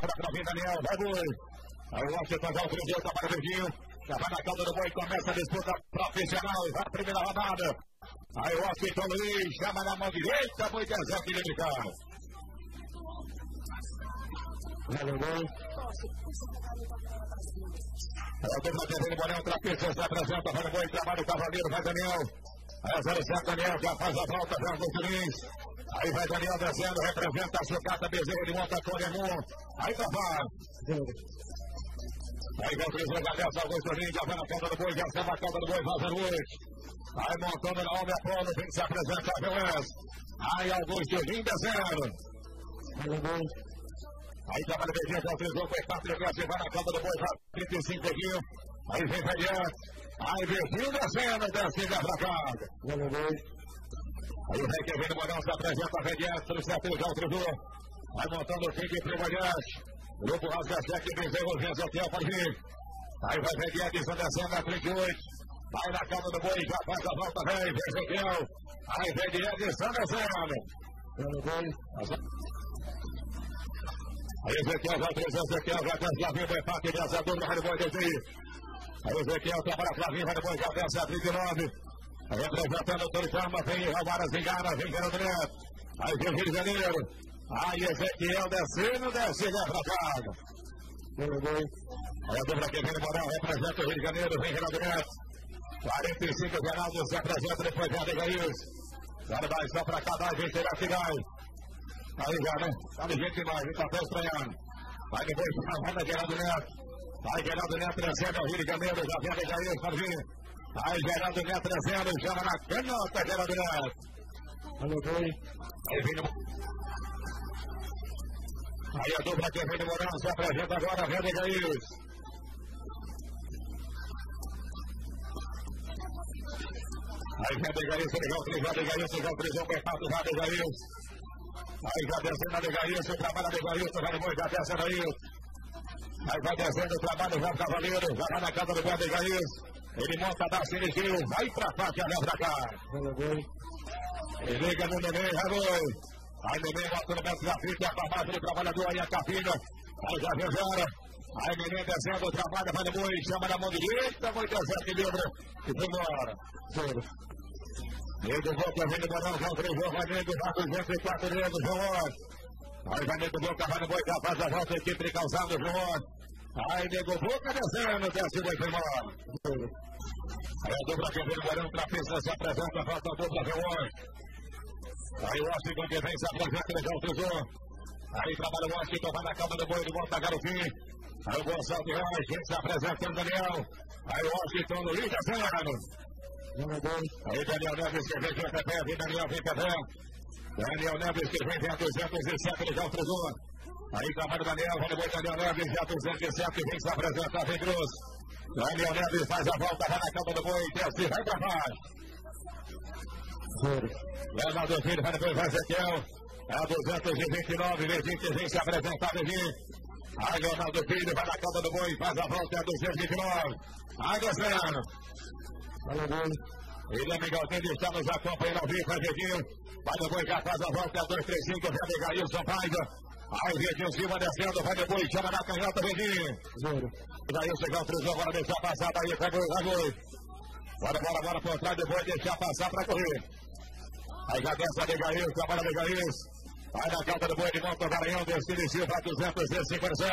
para Cravinho Daniel, vai boi. Aí o Washington já autorizou, tá para o Verdinho. Já vai na calda do boi, começa a disputa profissional, vai a primeira rodada. Aí o Washington Luiz chama na mão direita, de Zé de Carlos. Valeu, gol. É o dupla TV do Morel, Trapista se apresenta, vai no boi, trabalha o Cavaleiro, vai Daniel. Aí o 07 Daniel já faz a volta, vai o Lins. Aí vai Daniel descendo, representa a sucata Bezerra de Monta Coremon. Aí tá Aí vem o Cris Regalhas, Augusto Lins, já vai na cauda do boi, já está na cauda do boi, Vaza Luiz. Aí montando na Homem Apolo, vem se apresentar, beleza. Aí Augusto Lins descendo. Aí trabalha o Beijinho, já autorizou, foi 4 de graça, vai na cauda do boi, vai 35 Beijinho. Aí vem Velhante. Aí Virgílio descendo, desce já pra casa. Aí o Rei Kevin Morão se apresenta, vem direto, certo, já autorizou. Vai montando o fim de Primalhante. Grupo Rasgacheque, Bezerro, Ezequiel, pode vir. Aí vai ver Edson descendo na frente 8. Vai na calma do boi, já faz a volta, vem, Ezequiel. Aí vem Edson descendo. Aí Ezequiel já autorizou, Ezequiel já já vem o empate, de asador, vai no boi desde aí. O Ezequiel trabalha Flavinho, vai depois já desce a 39. Representando o Toritama, vem Alvaras Engana, vem Geraldo Neto. Aí vem o Rio de Janeiro. Aí Ezequiel descendo, desce já pra casa. Aí a dupla que vem Moral, representa o Rio de Janeiro, vem Geraldo Neto. 45 Geraldo se apresenta, depois vem a Degaís. Agora vai só pra cá, vai, vem que vai. Aí já, né? Tá gente demais, tá até estranhando. Vai depois, vai Geraldo Neto. Vai Geraldo Neto trazendo o Rio de Janeiro, já vem a Jair Sarginho. Vai Geraldo Neto trazendo, chama na canhota, Geraldo Neto. Bem. Aí vem Aí a dupla que vem de Morão se apresenta agora, vem a Jair. Aí vem a Degaís, legal, legal, Degaís, legal, prisão, apertado, já Degaís. Aí já descendo a Degaís, trabalha a Degaís, vai boi, já desce a. Aí vai descendo o trabalho do João Cavaleiro, já vai na casa do Guarda Ele monta da Sirigiu, vai pra frente, olha pra cá. Liga no Neném, Ramon. Aí Neném volta no metro da frente, a farmácia do trabalhador, aí a capina. Aí já viu zero. Aí Neném descendo o trabalho, vai no boi, chama na mão direita, boi descendo, livre. E foi embora. Nego volta, vem no Barão, João Trejão, vai nego, vai 204 nego, João Aí vai nego Boca, vai no boi, já faz a volta, equipe calçado, João Aí nego Boca descendo, desce o embora. Aí a dupla que vem agora, outra pista se apresenta, falta a dupla V1. Aí o Washington que vem se apresenta, ele já autorizou. Aí trabalha o Washington, vai na calma do boi, ele volta Garofim. Aí o Gonçalo de Reis, gente se apresentando, Daniel. Aí o Washington no Liga Zero. Aí Daniel Neves que vem, vem Pepe, vem Daniel, vem Pepe. Daniel Neves que vem, vem a 207, ele já autorizou. Aí trabalha o Daniel, depois Daniel Neves, já 207, vem se apresentar, vem Cruz. Daniel Neves faz a volta, vai na cama do boi, desce, vai pra baixo. Leonardo Filho, vai depois, vai Ezequiel. É a 229, Verdinho vem se apresentar, Verdinho. Aí Leonardo Filho, vai na cama do boi, faz a volta, é a 229. Aí descendo. Ele é Miguelzinho, está nos acompanhando ao vivo, Verdinho. Vai no boi, já faz a volta, é a 235, vem Abigail, São Paulo. Aí Verdinho Silva descendo, vai depois, chama na canhota, Verdinho. Daí chegar o Trisão, agora deixar passar, daí pega o Ragoi. Bora, bora, bora por trás, depois deixar passar pra correr. Aí já desce a Degaís, trabalha a Degaís. Vai na calça do boi de Monte Garanhão, Destino Silva, 257.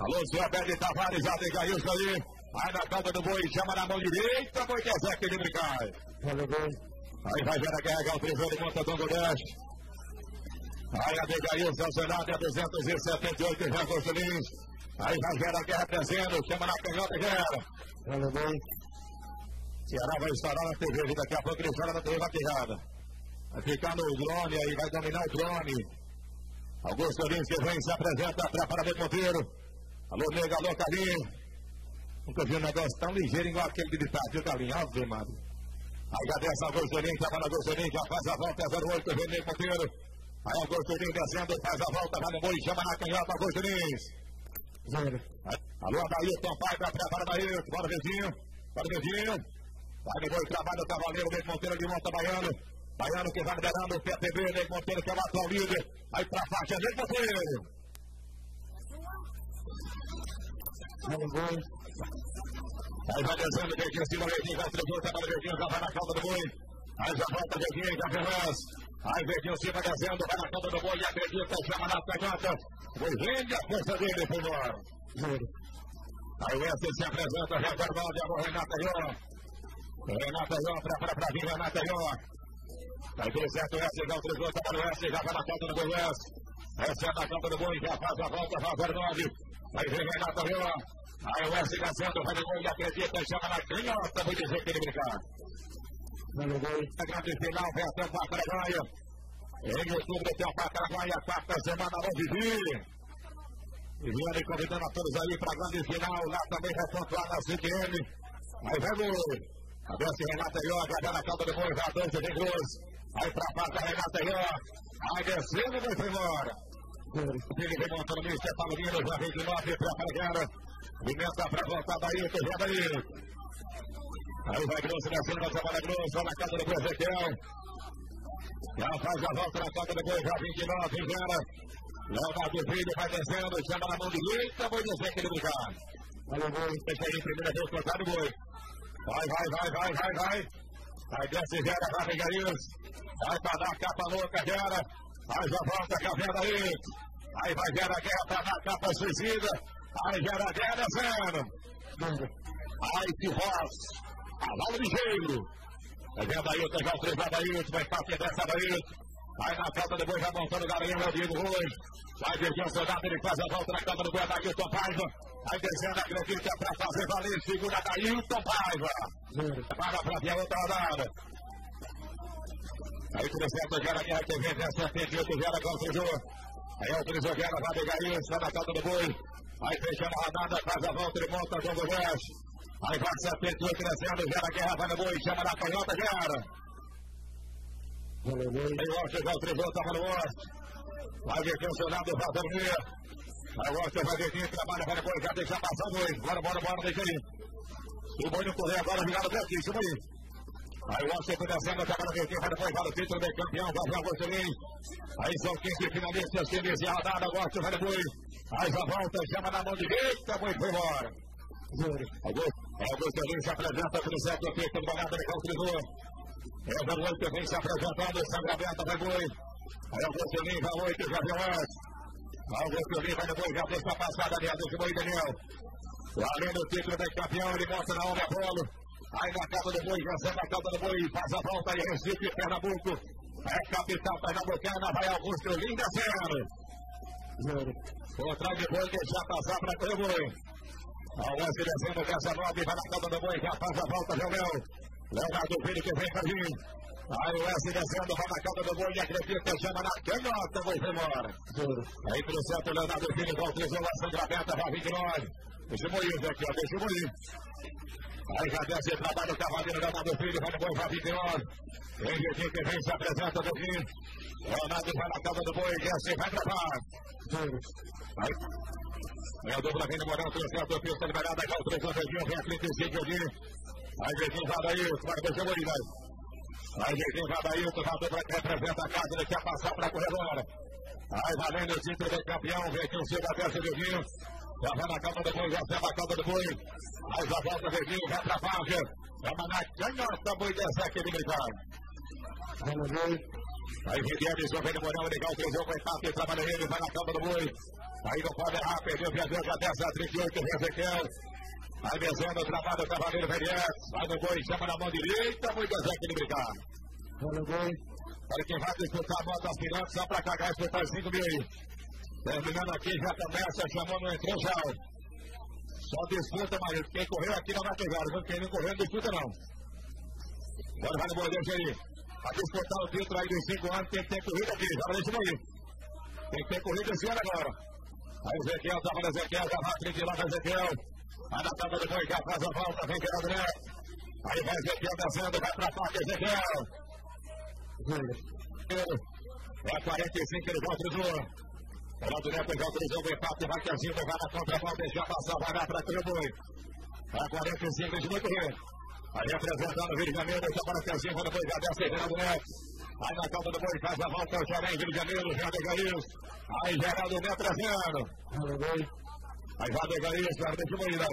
Alô, senhor Bede Tavares, já Degaís ali. Vai na calça do boi, chama na mão direita, boi que é Zé que ele cai. Aí vai ver a guerra, o Trisão de Montadão do Oeste. Aí a Degail sancionada é 278 Jefferson Lins. Aí vai Gera Guerra trazendo, chama na canhota Gera. Olha bem. Ceará vai estourar na TV, daqui a pouco ele estoura na TV vaquejada. Vai ficar no drone aí, vai dominar o drone. Augusto Lins que vem, se apresenta, atrapalha bem Monteiro. Alô, nega, alô, Carlinhos. Nunca vi um negócio tão ligeiro igual aquele de Vitário, viu, Carlinhos? Ave, mano. Já desce Augusto Lins, trabalha Augusto Lins, já faz a volta, é 08, vem Monteiro. Aí o Agostinho descendo, faz a volta, vai no boi, chama na canhota, Agostinho. Zero. Alô, Adailton, pai, pra prepara Adailton, bora vizinho, bora vizinho. Vai no boi, trabalha o cavaleiro, Ney Monteiro de monta Baiano. Baiano que vai liderando o PTB, Ney Monteiro que é o atual líder. Aí pra faixa, Ney Monteiro. Aí vai descendo, Verdinho cima, Verdinho vai volta para Verdinho, já vai na calda do boi. Aí já volta Verdinho, já Ferraz. Aí Verdinho cima, descendo, vai na calda do boi, acredita, chama na. Boi vende a força dele, foi embora. Aí o S se apresenta, reservado, a Renata Ió. Renata Ió, prepara para vir, Renata Ió. Vai ter certo o S, já o três volta para o S, já vai na calda do boi, S. Essa é na calda do boi, já faz a volta, faz a 9. Vai vir Renata Ió. Aí o S descendo, vai no gol e acredita, chama na canhota, vou dizer que ele brincar. A grande final, versão Pacaraguaia. Em outubro tem a Pacaraguaia, quarta semana, vamos viver. E vindo convidando a todos aí para a grande final, lá também vai pontuar na CTM. Aí vai gol. A Bessi Renata Ioga, vai na calda vai a dança de cruz. Aí para a Paca Renata Ioga. Aí descendo, vai embora. O Vini vem montando o Stefano Lino, já vem de nove para a Guerra. Pimenta para voltar daí, já daí. Aí vai Grosso descendo, vai trabalhar Grosso, na casa do Ezequiel. Já faz a volta na casa do Boi, já 29, engana. Leonardo Filho vai descendo, chama na mão direita, Boi dizer que ele brincar. Olha o Boi, deixa aí, primeira vez cortado o Boi. Vai, vai, vai, vai, vai, vai. Aí desce Vera, vai isso. Vai para dar capa louca, Vera. Aí já volta com a Vera aí. Aí vai Vera Guerra para dar capa suicida. Aí gera Guerra zero. Aí que voz. Cavalo ligeiro. Vai aí, já o três Adailton, vai partir dessa Adailton. Vai na calça, depois vai montando o Garanhão, é o Diego Rui. Vai desviando o soldado, ele faz a volta na calça do Boi, Adailton Paiva. Vai descendo, acredita para fazer valer, segura Adailton Paiva. Para a outra rodada. Aí crescendo, gera guerra, que vem, essa frente, outro gera, contra Aí autorizou Guerra, vai pegar isso, está na calça do Boi. Aí fechando a rodada, faz a volta, ele monta João Goiás. Aí vai 78 crescendo, gera guerra, vai no boi, chama na canhota, gera. Aí o Oscar já autorizou, estava no Oscar. Vai ver cancelado, vai dormir. Aí o Oscar vai ver quem trabalha, vai no boi, já deixa passar o boi. Bora, bora, bora, deixa aí. Se o boi não correr agora, virada bem aqui, cima aí. Aí o Oscar foi descendo, acaba no meio, vai depois, vai o título de campeão, o Marcelinho. Aí são 15 finalistas que iniciam a rodada, o Oscar vai no boi. Faz a volta, chama na mão direita, foi embora. É o Gustavo se apresenta para o Zé do Pico, do Banada de Caltrizor. É o Oito vem se apresentando, Sangrabenta vai boi. Aí o Gustavo vai oito, já viu antes. O Gustavo vai depois, já deixa a passada ali, deixa o boi Daniel. Além do título de campeão, ele mostra na onda bolo. Aí na casa do boi, recebe a casa do boi, faz a volta aí, Recife, Pernambuco. É capital pernambucana, vai Augusto Linda Zero. Trás de boi, deixar passar para o boi. Ao lance descendo, dessa nove, vai na calda do boi, já faz a volta, Léo. Leonardo Filho que vem para vir. Aí o S descendo, vai na calda do boi acredita, chama na canhota, foi embora. Aí pro centro, Leonardo Filho, voltizou a sangramenta, vai 29. Deixa o Moinho aqui, ó, deixa o Moinho. Aí já desce, trabalha o cavaleiro Leonardo Filho, vai no boi, vai 29. Vem Dieguinho que vem, se apresenta do fim. Leonardo vai na calda do boi, desce, vai travar. Aí é o dupla vem demorando, trouxe a pista liberada, já o 3 Verdinho, vem a 35 Verdinho. Aí Verdinho vai daí, vai descer o vai. Aí Verdinho vai daí, o que representa a casa, ele quer passar para a corredora. Aí valendo o título de campeão, chega até o Verdinho. Já vai na calma do boi, já serve a calma do boi. Aí já volta Verdinho, vai para a faixa. Chama na canhota, boi dessa aqui militar. Vamos ver. Aí vem demorando, legal, o jogo, empate, trabalha ele, vai na calma do boi. Aí não pode errar, perdeu o viajante já dessa 38, Ezequiel. Vai descendo o trabalho do Cavaleiro Verias. Vai no boi, chama na mão direita, Ezequiel de brincar. Vai no boi. Olha quem vai disputar a moto aspirante, só para cagar disputar 5 mil aí. Terminando aqui, já começa, chamou, não entrou já. Só disputa, mas quem correu aqui não vai pegar, quem não correu não disputa não. Agora vai no deixa aí. Para disputar o título aí dos 5 anos, tem que ter corrida aqui, já deixa aí. Tem que ter corrida esse ano agora. Aí Ezequiel, tava no Ezequiel, já vai frente lá para Ezequiel. Aí na tábua do boi, já faz a volta, vem Geraldo Neto. Aí vai Ezequiel descendo, vai para a parte, Ezequiel. É a 45, ele volta o. Geraldo Neto já autorizou o empate, vai Zilda vai na contra-mão, deixa passar, vai lá para o boi. A 45, eles vão correr. Aí apresentando o Rio de Janeiro, deixa para a Zilda, depois já desce Geraldo Neto. Aí na calda do boi faz a volta o Xerém, Rio de Janeiro, já isso. Aí Geraldo Neto trazendo. Aí cara, deixa eu ir, né?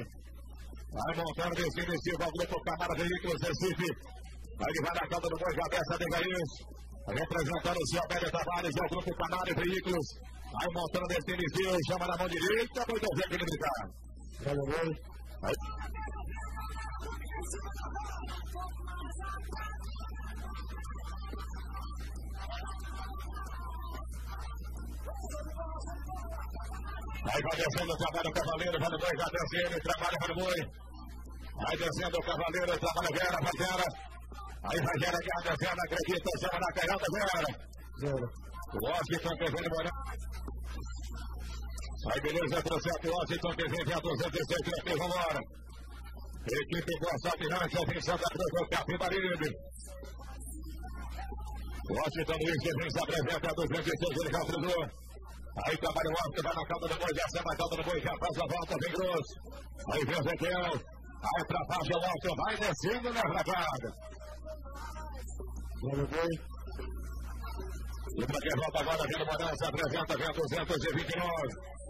Vai montando desse iniciativa ao grupo Camara Veículos Recife. Aí vai na calda do boi, cabeça de Gaís. Representando o senhor Bélia Tavares, o grupo Camara Veículos. Aí montando iniciativa, chama na mão direita, muito bem que ele brincar. Valeu, Aí. Aí vai descendo o trabalho o Cavaleiro, vai boi, já descendo, trabalha, vai no boi. Vai descendo o Cavaleiro, trabalha Vera, vai Vera. Aí vai Vera, Vera, Vera, acredita, chama na canhota, Vera. Zero. Washington quer embora. Aí beleza, trouxe o Washington que vem, vem a 206, aqui, vamos embora. Equipe Boa Rancha, vem Santa Cruz, o Capibaribe. Washington Luiz se apresenta a 206, ele já cruzou. Aí trabalha o Alto, vai na calda do boi, desce na calda do boi, já faz a volta, vem grosso. Aí vem o Ezequiel. Aí pra baixo o Alto, vai descendo na largada. Vamos ver. E pra quem volta agora, o Morão, se apresenta, a 229.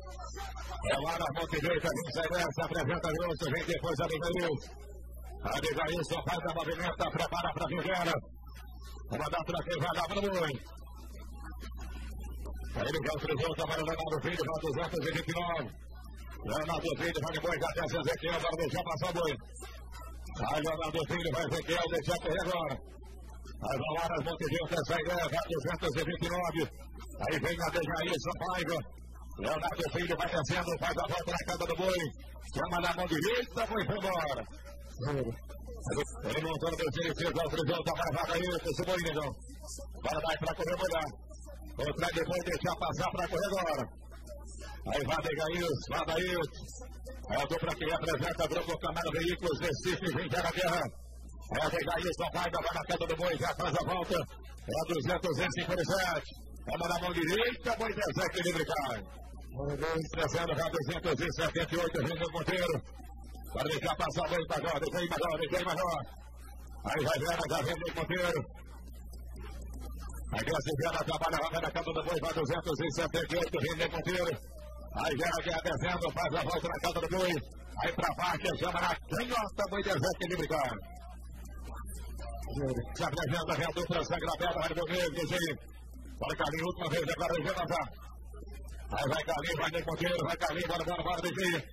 É lá na Monte Direita, Sairé, se apresenta grosso, vem depois a Abigail. Só faz a movimenta, prepara pra Vivera. Dar pra quem vai dar pro boi. Aí ele já cruzou, para o Leonardo Filho, vai 229. Leonardo Filho vai depois, já tem Ezequiel, vai deixar passar o boi. Aí Leonardo Filho, vai Ezequiel, deixar correr agora. As Montevideo tem essa ideia, vai 229. Aí vem a Dejaí Sampaio. Leonardo Filho vai descendo, faz a volta na casa do boi. Chama na mão direita, foi embora. Ele montando o terceiro fez a prisão, tá gravado aí, esse boi, negão. Agora vai pra correr, molhar. Outra depois deixar passar para correr agora. Aí vai Degails, vai Dails. É a dupla que representa o grupo Camaro Veículos Recife, vem a guerra. É não vai, vai na queda do boi, já faz a volta. É a 257. É na mão direita, boi Zé equilíbrio cai. Trazendo já 278, Renan Monteiro. Para deixar passar para agora, deixa aí, Major, deixa aí, Major. Aí vai ver, já Renan Monteiro. A Graça Vera trabalha a na casa do boi, vai 278, René Monteiro. Aí Vera Guerra descendo, faz a volta na casa do boi. Aí pra baixo, chama na canhota, boi deserto, livre cara. Se apresenta, vem a dupla Sangra Bela, vai do meio, Guizinho. Bora Carlinhos, última vez, agora o Jonathan. Aí vai Carlinhos, vai Ney Monteiro, vai Carlinhos, bora, bora, bora, Guizinho.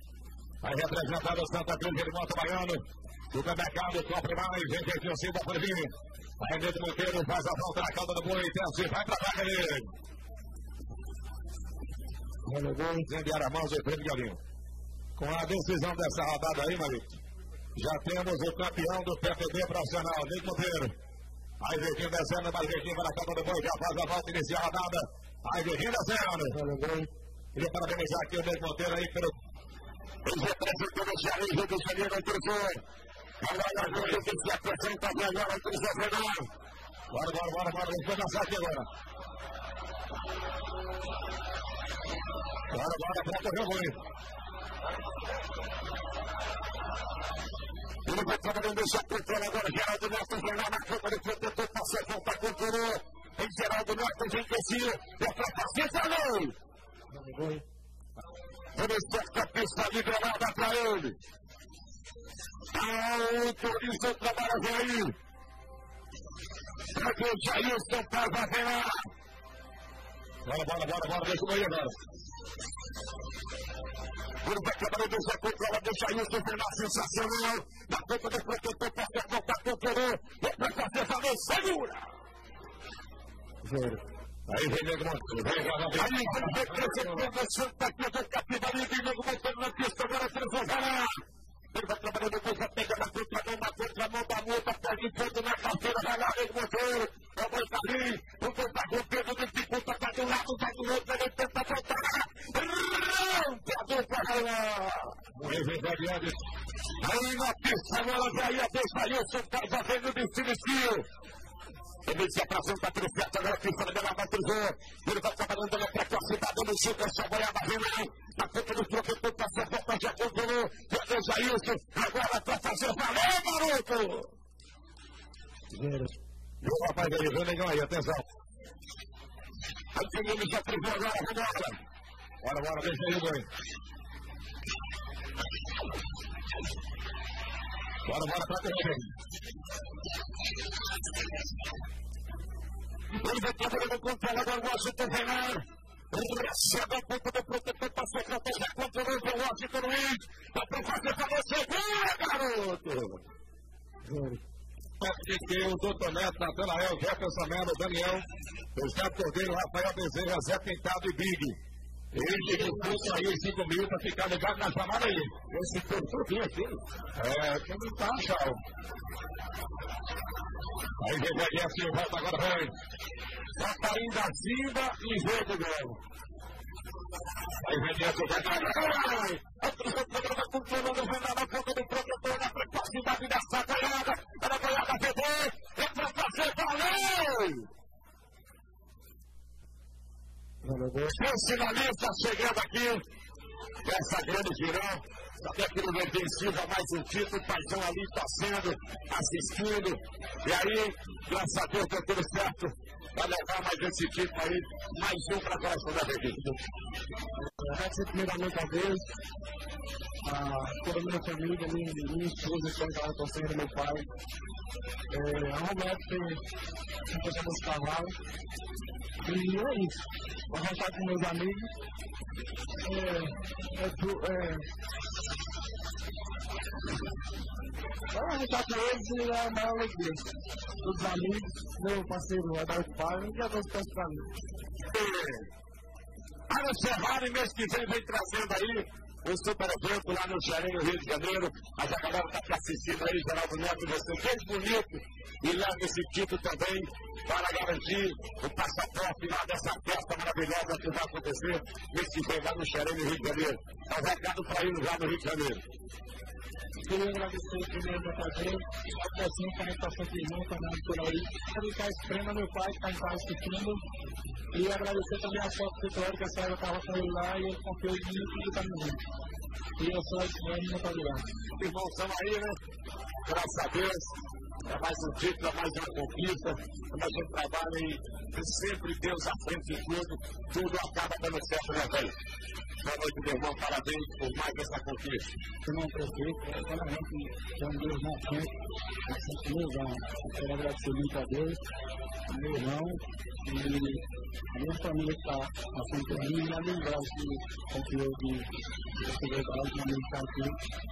Aí representado o Santa Cruz, ele monta o Baiano. O mercado, compre mais, vem Jeitinho Silva por vir. Aí Neto Monteiro faz a volta na calda do boi, desce, vai pra vaga dele. Relegou, incendiar a mãos do prêmio Galinho. Com a decisão dessa rodada aí, Marito, já temos o campeão do PPD profissional, Neto Monteiro. Aí Virginho descendo, mas Virginho vai na calda do boi, já faz a volta, inicia a rodada. Aí Virginho descendo. Queria parabenizar aqui o Neto Monteiro aí pelo. Os representantes do Ceará, do Ceará, do Ceará, Agora a gente tem que apresentar agora o Cristo Federal. Bora, bora, bora, bora. Vamos começar aqui agora. Bora, bora, bora, correr o boi. Ele vai trabalhando esse apertando agora. Geraldo Neto vai lá na Câmara de Protetor. Passa a volta com o Coro. Em Geraldo Neto vem crescer. É pra paciência, não. Vamos ter a pista liberada para ele. Autoriza o trabalho aí. Para que o Jailson Paz averá. Bora, bora, bora, bora, deixa eu ir agora. Quando vai trabalhando essa controla do Jailson Bernard sensacional. Na conta do protetor, passa a volta com o. E para fazer valor, segura. Zero. Aí vem Monteiro, vem Aí vem crescendo o Santa Cruz do Capibari, vem Nego Monteiro na pista, agora transformará. Ele vai trabalhando depois, já pega na contramão, na contramão da multa, pega em ponto na carteira, vai lá, Nego Monteiro. É o Boitarim, o Boitarim, Pedro dificulta, tá de um lado, tá do outro, ele tenta voltar. Rompe a dupla, vai lá. Aí na pista, agora vai a Desailson, faz a venda do Silvio. Ele se apresenta para o Feto, agora que fora dela vai cruzou. Ele vai trabalhando na frente, a cidade do Chico, essa goiaba final. Na frente do troqueiro, passa a volta, já controlou. Já deu Jailson, agora para fazer valer, maroto! E o rapaz aí, vem legal aí, atenção. Aí o já cruzou agora, vambora. Bora, bora, deixa aí. Bora, bora pra TV. Ele vai trabalhando com o treinador Washington Renan. Recebe a ponta do protetor para secretária contra o Washington Luiz. Dá para fazer para você. Boa, garoto! que o doutor Neto, Natanael, Jefferson Melo, Daniel, José Cordeiro, Rafael Bezerra, Zé Pintado e Big. Ele que custa aí 5 mil para ficar ligado na chamada aí. Esse tudo aqui. É, que não tá, tchau. Aí vem assim, volta agora, vem. Catarina da Silva e jogo novo. Aí vem essa jogada. A torcida do programa controlando o Renan na ponta do protetor, na precocidade da sacanagem. Para ganhar da VD. É para fazer valer. Finalista chegando aqui, essa grande final. Até que não vencida mais um título, o paizão ali passando, assistindo. E aí, graças a Deus, deu tudo certo. Vai levar mais esse título aí, mais um para a coração da revista. Primeiramente a Deus, toda a minha família, minha, minha esposa que estava torcendo, meu pai. É, a Roberto tem emprestado esse cavalo. E é isso. Vou voltar com meus amigos. É, é, é, Vamos arrancar com eles e é a maior alegria. Todos os amigos, meu parceiro Adalto Paulo, e a Deus peço pra mim. Para Ferrari, mês que vem, vem trazendo aí um super evento lá no Xerém, no Rio de Janeiro. A galera está assistindo aí, Geraldo Neto, você bem bonito e leva esse título também para garantir o passaporte lá dessa festa maravilhosa que vai acontecer nesse vem lá no Xerém, no Rio de Janeiro. Tá um recado para ir lá no Rio de Janeiro. Queria agradecer primeiro a Deus, a pressão que a gente está sempre junto, andando por aí. Quero estar esprema meu pai, que está em casa assistindo. E agradecer também a sorte vitória que a senhora estava com ele lá e ele confiou em mim e está me E eu sou esse muito obrigado. Irmão, estamos aí, né? Graças a Deus. É mais um título, é mais uma conquista. Quando a gente trabalha e sempre Deus à frente de tudo, tudo acaba dando certo, né, velho? Boa noite, meu irmão. Parabéns por mais essa conquista. Irmão prefeito, realmente é um Deus na frente. Essa coisa, quero agradecer muito a Deus, meu irmão e a minha família que está assim por mim e a minha que confiou de receber a última aqui.